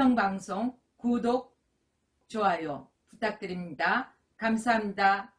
불평방송 구독, 좋아요 부탁드립니다. 감사합니다.